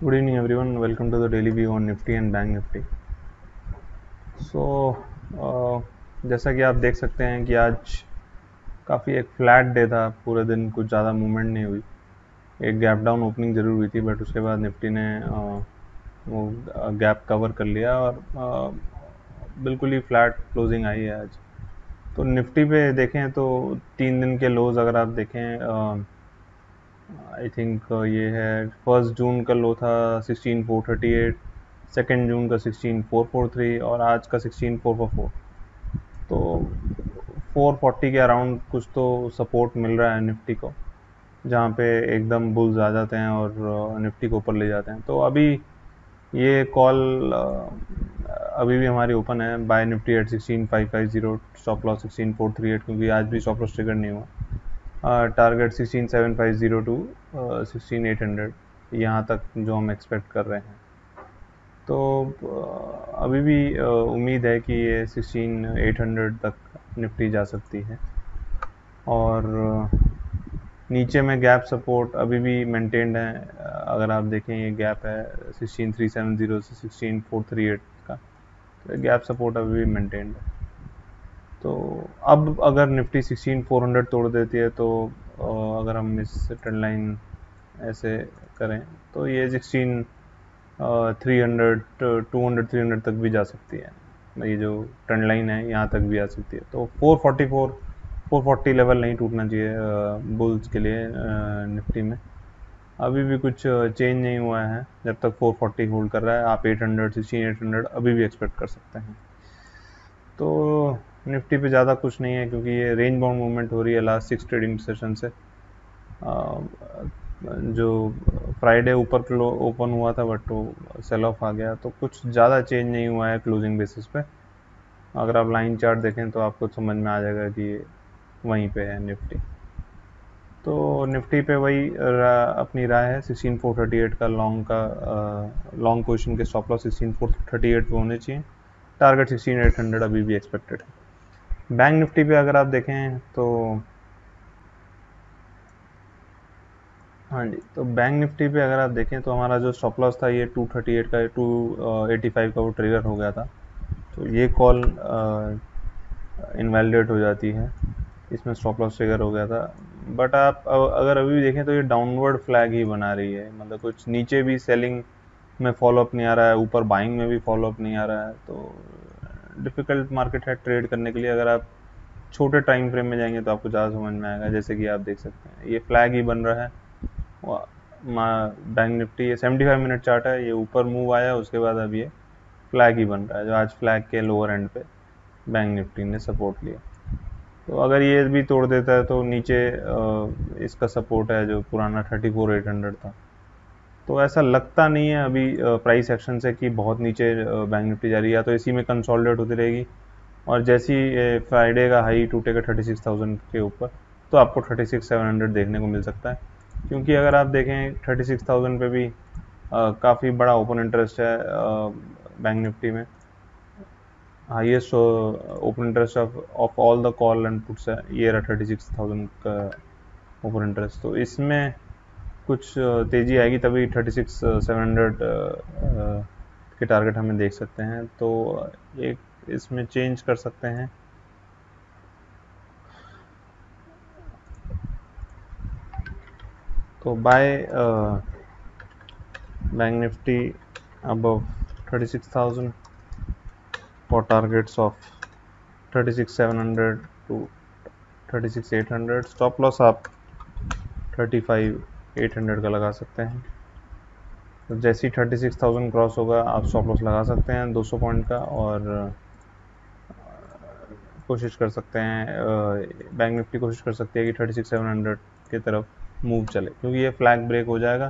Good evening, everyone. Welcome to the daily view on Nifty and Bank Nifty. So, uh, जैसा कि आप देख सकते हैं कि आज काफ़ी एक फ्लैट डे था पूरे दिन कुछ ज़्यादा मूवमेंट नहीं हुई एक गैप डाउन ओपनिंग ज़रूर हुई थी बट उसके बाद निफ्टी ने uh, वो गैप कवर कर लिया और uh, बिल्कुल ही फ्लैट क्लोजिंग आई है आज तो निफ्टी पे देखें तो तीन दिन के लोज अगर आप देखें uh, आई थिंक uh, ये है फ़र्स्ट जून का लो था sixteen four thirty eight second June का सिक्सटीन फोर फोर थ्री और आज का सिक्सटीन फोर फोर फोर तो फोर फोर्टी के अराउंड कुछ तो सपोर्ट मिल रहा है निफ्टी को जहाँ पे एकदम बुल्स आ जाते हैं और निफ्टी uh, को ऊपर ले जाते हैं। तो अभी ये कॉल uh, अभी भी हमारी ओपन है buy Nifty at sixteen five five zero stop loss sixteen four three eight क्योंकि आज भी स्टॉप लॉस ट्रिगर नहीं हुआ। Target sixteen seven five zero to sixteen eight hundred यहाँ तक जो हम एक्सपेक्ट कर रहे हैं। तो अभी भी उम्मीद है कि ये सिक्सटीन एट हंड्रेड तक निपटी जा सकती है। और नीचे में गैप सपोर्ट अभी भी मेंटेन्ड है। अगर आप देखें, ये गैप है सिक्सटीन थ्री सेवन ज़ीरो से सिक्सटीन फोर थ्री एट का। तो गैप सपोर्ट अभी भी मेंटेन्ड है। तो अब अगर निफ्टी सिक्सटीन फोर हंड्रेड तोड़ देती है तो अगर हम इस ट्रेंड लाइन ऐसे करें तो ये sixteen three hundred two hundred three hundred तक भी जा सकती है। ये जो ट्रेंड लाइन है, यहाँ तक भी आ सकती है। तो four forty four four forty level नहीं टूटना चाहिए बुल्स के लिए निफ्टी में। अभी भी कुछ चेंज नहीं हुआ है। जब तक फोर फोर्टी होल्ड कर रहा है, आप एट हंड्रेड सिक्सटीन अभी भी एक्सपेक्ट कर सकते हैं। तो निफ्टी पे ज़्यादा कुछ नहीं है क्योंकि ये रेंज बाउंड मूवमेंट हो रही है लास्ट सिक्स ट्रेडिंग सेशन से। जो फ्राइडे ऊपर ओपन हुआ था बट वो सेल ऑफ़ आ गया। तो कुछ ज़्यादा चेंज नहीं हुआ है क्लोजिंग बेसिस पे। अगर आप लाइन चार्ट देखें तो आपको समझ में आ जाएगा कि ये वहीं पे है निफ्टी। तो निफ्टी पे वही रा, अपनी राय है सिक्सटीन फोर थर्टी एट का लॉन्ग का लॉन्ग पोजिशन के stop loss sixteen four thirty eight पे होने चाहिए। टारगेट सिक्सटीन एट हंड्रेड अभी भी एक्सपेक्टेड है। बैंक निफ्टी पे अगर आप देखें तो हाँ जी तो बैंक निफ्टी पे अगर आप देखें तो हमारा जो स्टॉप लॉस था ये 238 का 285 का वो ट्रिगर हो गया था। तो ये कॉल इनवैलिडेट हो जाती है। इसमें स्टॉप लॉस ट्रिगर हो गया था। बट आप अगर अभी भी देखें तो ये डाउनवर्ड फ्लैग ही बना रही है। मतलब कुछ नीचे भी सेलिंग में फॉलोअप नहीं आ रहा है, ऊपर बाइंग में भी फॉलोअप नहीं आ रहा है। तो डिफ़िकल्ट मार्केट है ट्रेड करने के लिए, अगर आप छोटे टाइम फ्रेम में जाएँगे तो आपको ज़्यादा समझ में आएगा, जैसे कि आप देख सकते हैं। ये फ्लैग ही बन रहा है। बैंक निफ्टी ये सेवेंटी फाइव मिनट चार्ट है, ये ऊपर मूव आया, उसके बाद अब ये फ्लैग ही बन रहा है, जो आज फ्लैग के लोअर एंड पे बैंक निफ्टी ने सपोर्ट लिया। तो अगर ये भी तोड़ देता है तो नीचे इसका सपोर्ट है, जो पुराना थर्टी फोर एट हंड्रेड था। तो ऐसा लगता नहीं है अभी प्राइस एक्शन से कि बहुत नीचे बैंक निफ्टी जा रही है। तो इसी में कंसोलिडेट होती रहेगी और जैसी फ्राइडे का हाई टूटेगा थर्टी सिक्स थाउज़ेंड के ऊपर तो आपको थर्टी सिक्स सेवन हंड्रेड देखने को मिल सकता है। क्योंकि अगर आप देखें, थर्टी सिक्स थाउज़ेंड पर भी काफ़ी बड़ा ओपन इंटरेस्ट है बैंक निफ्टी में। Highest open interest of of all the call and puts है, ये रहा थर्टी सिक्स थाउज़ेंड का ओपन इंटरेस्ट तो इसमें कुछ तेज़ी आएगी तभी थर्टी सिक्स सेवन हंड्रेड के टारगेट हमें देख सकते हैं। तो एक इसमें चेंज कर सकते हैं। तो buy bank Nifty above thirty six thousand for targets of thirty six seven hundred to thirty six eight hundred stop loss आप थर्टी फाइव एट हंड्रेड का लगा सकते हैं। तो जैसे ही थर्टी सिक्स थाउज़ेंड क्रॉस होगा, आप स्टॉप लॉस लगा सकते हैं दो सौ पॉइंट का और कोशिश कर सकते हैं बैंक निफ्टी कोशिश कर सकती है कि थर्टी सिक्स सेवन हंड्रेड की तरफ़ मूव चले, क्योंकि ये फ्लैग ब्रेक हो जाएगा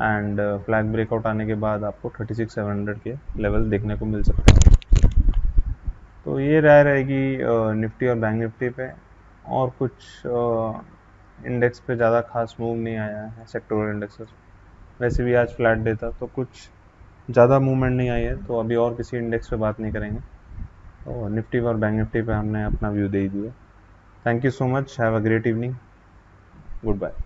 एंड फ्लैग ब्रेकआउट आने के बाद आपको थर्टी सिक्स सेवन हंड्रेड के लेवल देखने को मिल सकते हैं। तो ये राय रहेगी निफ्टी और बैंक निफ्टी पे और कुछ इंडेक्स पे ज़्यादा खास मूव नहीं आया है सेक्टोरल इंडेक्सेस वैसे भी आज फ्लैट डे था तो कुछ ज़्यादा मूवमेंट नहीं आई है तो अभी और किसी इंडेक्स पे बात नहीं करेंगे। तो निफ्टी और बैंक निफ्टी पे हमने अपना व्यू दे ही दिया। Thank you so much have a great evening goodbye